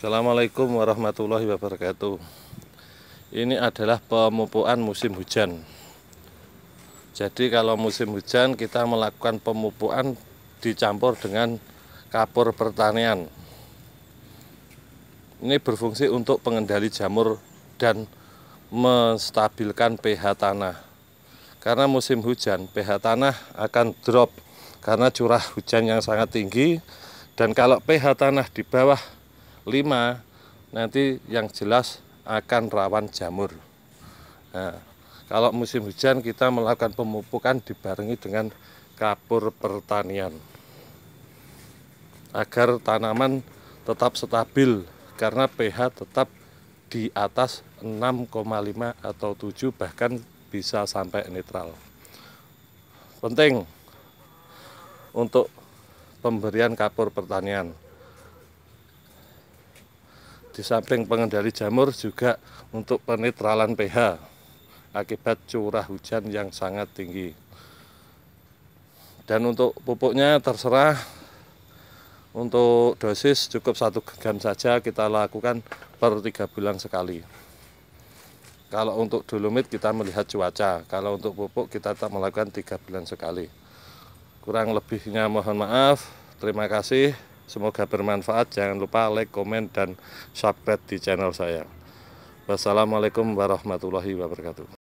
Assalamualaikum warahmatullahi wabarakatuh. Ini adalah pemupukan musim hujan. Jadi kalau musim hujan kita melakukan pemupukan dicampur dengan kapur pertanian. Ini berfungsi untuk pengendali jamur dan menstabilkan pH tanah. Karena musim hujan pH tanah akan drop karena curah hujan yang sangat tinggi. Dan kalau pH tanah di bawah 5 nanti yang jelas akan rawan jamur. Nah, kalau musim hujan kita melakukan pemupukan dibarengi dengan kapur pertanian agar tanaman tetap stabil karena pH tetap di atas 6,5 atau 7 bahkan bisa sampai netral. Penting untuk pemberian kapur pertanian di samping pengendali jamur juga untuk penetralan pH akibat curah hujan yang sangat tinggi. Dan untuk pupuknya terserah. Untuk dosis cukup satu gram saja kita lakukan per tiga bulan sekali. Kalau untuk dolomit kita melihat cuaca. Kalau untuk pupuk kita tak melakukan tiga bulan sekali. Kurang lebihnya mohon maaf. Terima kasih Semoga bermanfaat. Jangan lupa like, komen, dan subscribe di channel saya. Wassalamualaikum warahmatullahi wabarakatuh.